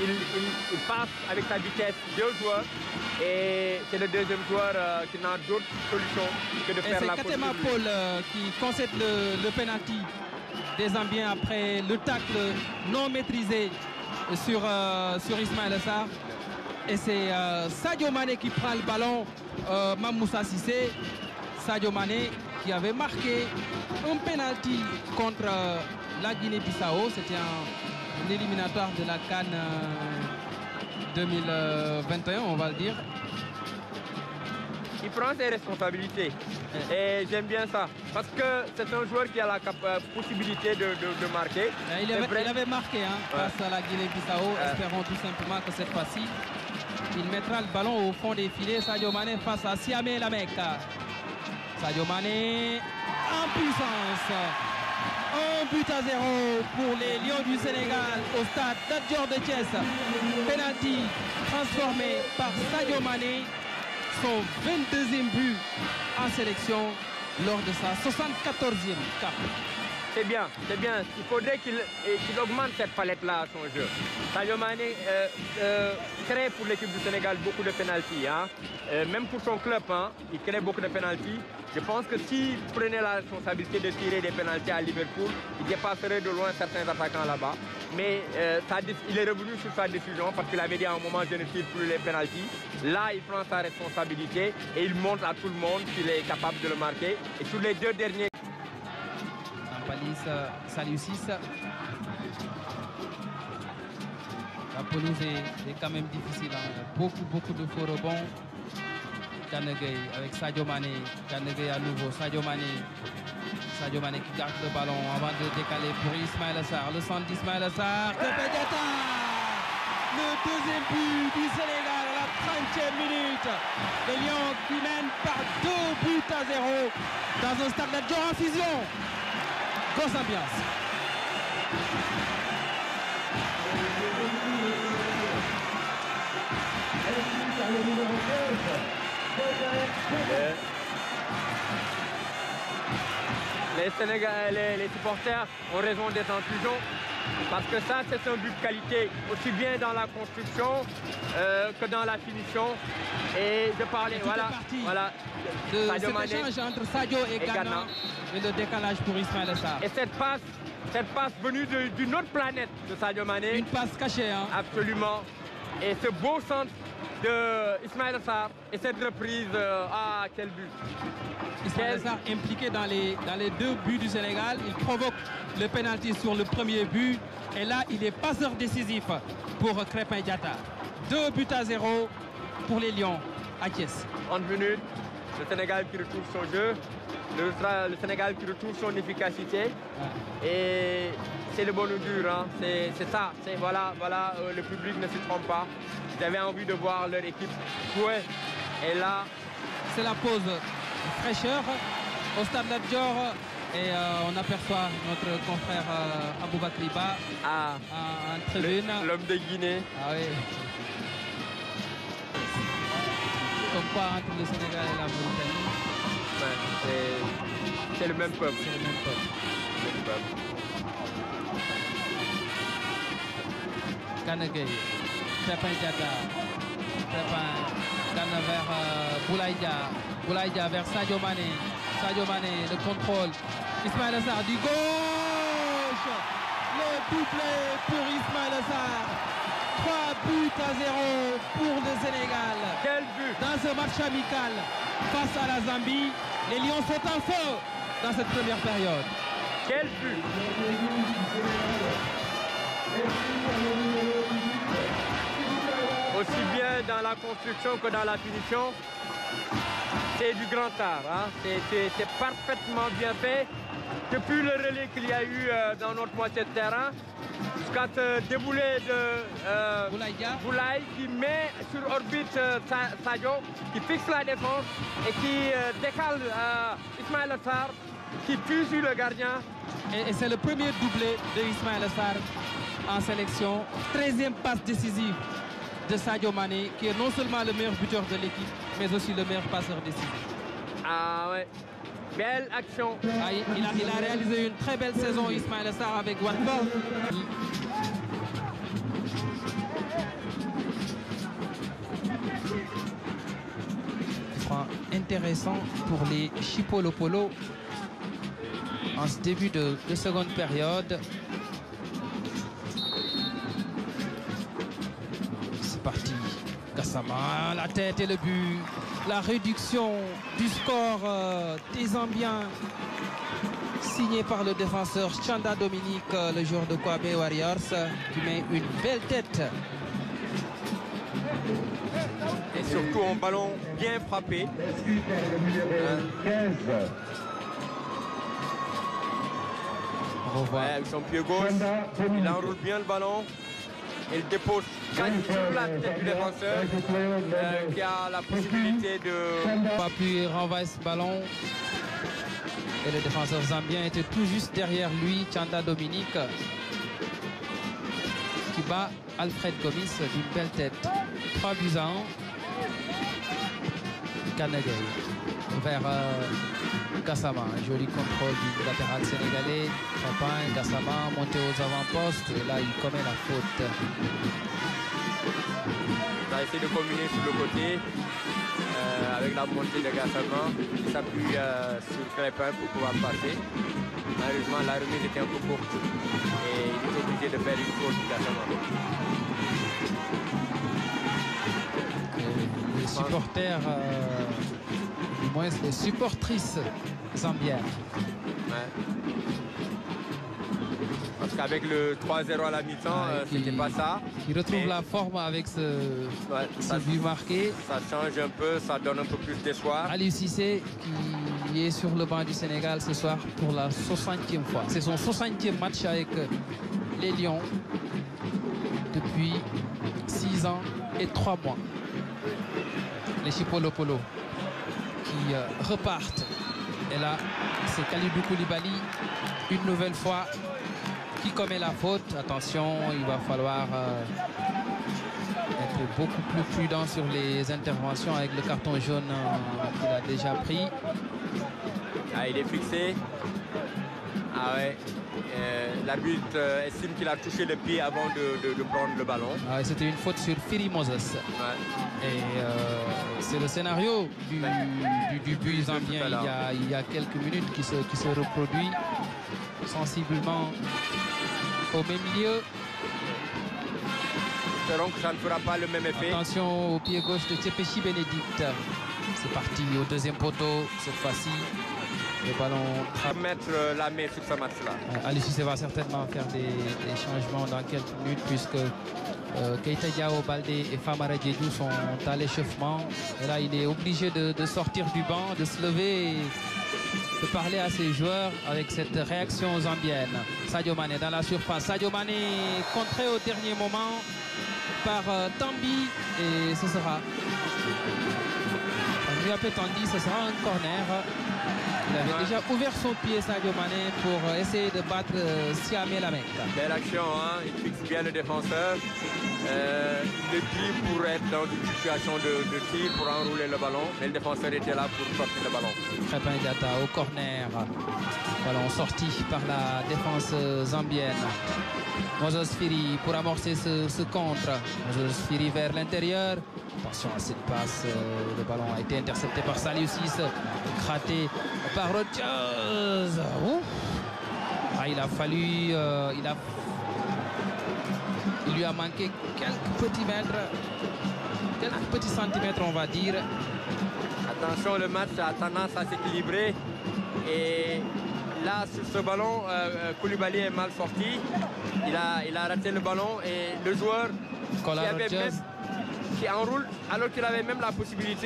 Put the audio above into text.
il, il passe avec sa vitesse deux joueurs et c'est le deuxième joueur euh, qui n'a d'autre solution que de Et faire c'est la faute. Lui. Paul euh, qui concède le, le penalty des Zambiens après le tacle non maîtrisé sur, euh, sur Ismaël Assar. Et c'est euh, Sadio Mané qui prend le ballon, Mamoussa Sissé. Sadio Mané qui avait marqué un penalty contre la Guinée-Bissau. C'était un, un éliminatoire de la Cannes euh, 2021, on va le dire. Il prend ses responsabilités. Et j'aime bien ça. Parce que c'est un joueur qui a la euh, possibilité de, de- de marquer. Euh, Il avait, il avait marqué hein, Ouais. face à la Guinée-Bissau. Ouais. Espérons tout simplement que cette fois-ci, il mettra le ballon au fond des filets. Sadio Mané face à Siamé Lameka. Sadio Mané en puissance. Un but à zéro pour les Lions du Sénégal au stade d'Adjor de Thiès. Penalty transformé par Sadio Mané. Son 22e but en sélection lors de sa 74e cap. C'est bien, c'est bien. Il faudrait qu'il augmente cette palette-là à son jeu. Sadio euh, euh, crée pour l'équipe du Sénégal beaucoup de pénalties. Hein. Euh, même pour son club, hein, il crée beaucoup de pénalties. Je pense que s'il prenait la responsabilité de tirer des pénalties à Liverpool, il dépasserait de loin certains attaquants là-bas. Mais il est revenu sur sa décision parce qu'il avait dit à un moment je ne tire plus les pénalties. Là, il prend sa responsabilité et il montre à tout le monde qu'il est capable de le marquer. Et sur les deux derniers Nampalis, euh, Saliou 6. La pelouse est, quand même difficile. hein. Beaucoup, beaucoup de faux rebonds. Kanegay avec Sadio Mané. Kanegay à nouveau. Sadio Mané. Sadio Mané qui garde le ballon avant de décaler pour Ismaël Assar. Le centre d'Ismaël Assar. Le deuxième but du Sénégal à la 30e minute. Les Lions qui mènent par deux buts à zéro dans un stade d'Adjor en fusion. Les Sénégalais, les, les supporters ont raison d'être en fusion parce que ça, c'est un but de qualité, aussi bien dans la construction euh, que dans la finition. Et je parlais, Et voilà, voilà, De Sadio cet échange entre Sadio et, Et Ghana, Ghana. et le décalage pour Ismaël Assar. Et cette passe, cette passe venue d'une autre planète de Sadio Mané, Une passe cachée. Hein. absolument. Et ce beau centre de Ismaël Assar et cette reprise, euh, ah quel but. Ismaël Assar impliqué dans les, dans les deux buts du Sénégal. Il provoque le penalty sur le premier but. Et là, il est passeur décisif pour Crépin. Deux buts à zéro pour les Lions à Thiès. 30 minutes, le Sénégal qui retrouve son jeu, le, Sénégal qui retrouve son efficacité. Et c'est le bon ou dur, hein. c'est ça. C'est voilà, voilà, euh, le public ne se trompe pas. Ils avaient envie de voir leur équipe jouer. Et là, C'est la pause fraîcheur au stade Ladjor. Et euh, on aperçoit notre confrère euh, Aboubakri Ba ah, en, tribune. l'homme de Guinée. Ah oui. Comme quoi entre le Sénégal et la Mauritanie, c'est- c'est le même peuple. c'est le même peuple. le même peuple. Kanegay, Pépin Diata, Pépin Gana vers euh, Boulaïdia, Boulaïdia vers Sadio Mané, Sadio Mané, le contrôle, Ismaël Assar du gauche, le doublé pour Ismaël Assar, 3 buts à 0 pour le Sénégal. Quel but Dans ce match amical face à la Zambie, les Lions sont en feu dans cette première période. Quel but Aussi bien dans la construction que dans la finition, c'est du grand art. hein. C'est- parfaitement bien fait. Depuis le relais qu'il y a eu euh, dans notre moitié de terrain, jusqu'à ce déboulé de euh. Boulaye qui met sur orbite euh, Sa- Sadio, qui fixe la défense et qui euh, décale euh, Ismaël Assar, qui tue sur le gardien. Et, et c'est le premier doublé de Ismaël Assar en sélection. 13e passe décisive de Sadio Mané, qui est non seulement le meilleur buteur de l'équipe, mais aussi le meilleur passeur décisif. Ah ouais, Belle action. Il, a, réalisé une très belle saison, Ismaël Sarr, avec Watford. Intéressant pour les Chipolopolo en ce début de seconde période. Gassama, la tête et le but. La réduction du score euh, des Zambiens signé par le défenseur Chanda Dominique, euh, le joueur de Kwabe Warriors, qui met une belle tête. Et surtout un ballon bien frappé. Ouais, avec son pied gauche, il enroule bien le ballon. Il dépose la tête du défenseur euh, qui a la possibilité de... pas pu renvoyer ce ballon. Et le défenseur zambien était tout juste derrière lui, Chanda Dominique, qui bat Alfred Gomis d'une belle tête. 3 buts à 1. Kanagay vers euh, Gassama. Un joli contrôle du latéral sénégalais. Champagne, Gassama monté aux avant-postes. Et là, il commet la faute. Il va essayer de combiner sur le côté euh, avec la montée de Gassama. Il s'appuie euh, sur Crépin pour pouvoir passer. Malheureusement, la remise était un peu courte et il est obligé de faire une faute Gassama. Les supporters, euh, du moins les supportrices zambiennes. Ouais. Parce qu'avec le 3-0 à la mi-temps, Ouais, euh, qui- c'était pas ça. qui retrouve Mais- la forme avec ce, Ouais, ce ça, but marqué. ça change un peu, ça donne un peu plus d'espoir. Ali Cissé qui est sur le banc du Sénégal ce soir pour la 60e fois. C'est son 60e match avec euh, les Lions depuis 6 ans et 3 mois. Les Chipolopolo qui euh, repartent. Et là, c'est Kalidou Koulibaly une nouvelle fois qui commet la faute. Attention, il va falloir euh, être beaucoup plus prudent sur les interventions avec le carton jaune euh, qu'il a déjà pris. Ah, il est fixé. Ah ouais. Euh, L'arbitre euh, estime qu'il a touché le pied avant de, de- de prendre le ballon. Ah, C'était une faute sur Firi Moses. Ouais. Et euh, c'est le scénario du, du, du but zambien il y, a, il y a quelques minutes qui se, qui se reproduit sensiblement au même milieu. Espérons que ça ne fera pas le même effet. Attention au pied gauche de Tchepechi Bénédicte. C'est parti au deuxième poteau cette fois-ci. Le ballon trappe. Mettre euh, la main sur ce match-là. Euh, Ali Cissé va certainement faire des, des changements dans quelques minutes puisque euh, Keita Diao, Baldé et Famara Diédhiou sont à l'échauffement. Et là, il est obligé de, de sortir du banc, de se lever et de parler à ses joueurs avec cette réaction zambienne. Sadio Mané dans la surface. Sadio Mané contré au dernier moment par euh, Tambi et ce sera. On lui appelle Tandy, ce sera un corner. Il avait Ouais. déjà ouvert son pied Sadio Mané pour euh, essayer de battre euh, Siamé Lameka. Belle action, hein. il fixe bien le défenseur. Euh, est pris pour être dans une situation de, de tir, pour enrouler le ballon. Mais le défenseur était là pour sortir le ballon. Crépin Diata au corner. Ballon sorti par la défense zambienne. Moses Firi pour amorcer ce, ce contre. Moses Firi vers l'intérieur. Attention à cette passe. le ballon a été intercepté par Saliusis. Gratté par Rodgers. Ah, il a fallu. euh, il, a, il lui a manqué quelques petits mètres. Quelques petits centimètres, on va dire. Attention, le match a tendance à s'équilibrer. Et là, sur ce ballon, euh, euh, Koulibaly est mal sorti. Il a, il a raté le ballon et le joueur qui, avait même- qui enroule alors qu'il avait même la possibilité